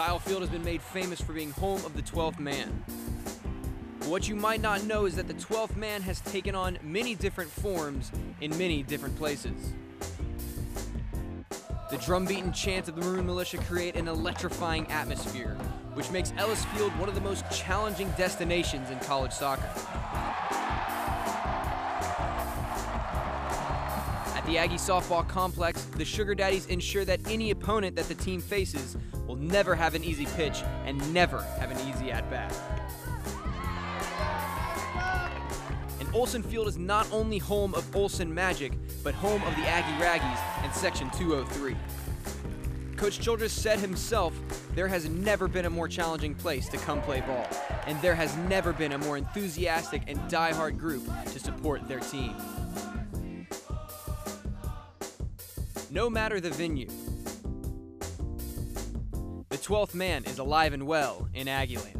Kyle Field has been made famous for being home of the 12th man. What you might not know is that the 12th man has taken on many different forms in many different places. The drum beat and chants of the Maroon Militia create an electrifying atmosphere, which makes Ellis Field one of the most challenging destinations in college soccer. The Aggie softball complex, the Sugar Daddies ensure that any opponent that the team faces will never have an easy pitch and never have an easy at bat. And Olsen Field is not only home of Olsen Magic, but home of the Aggie Raggies and Section 203. Coach Childress said himself, there has never been a more challenging place to come play ball, and there has never been a more enthusiastic and die-hard group to support their team. No matter the venue, the 12th man is alive and well in Aggieland.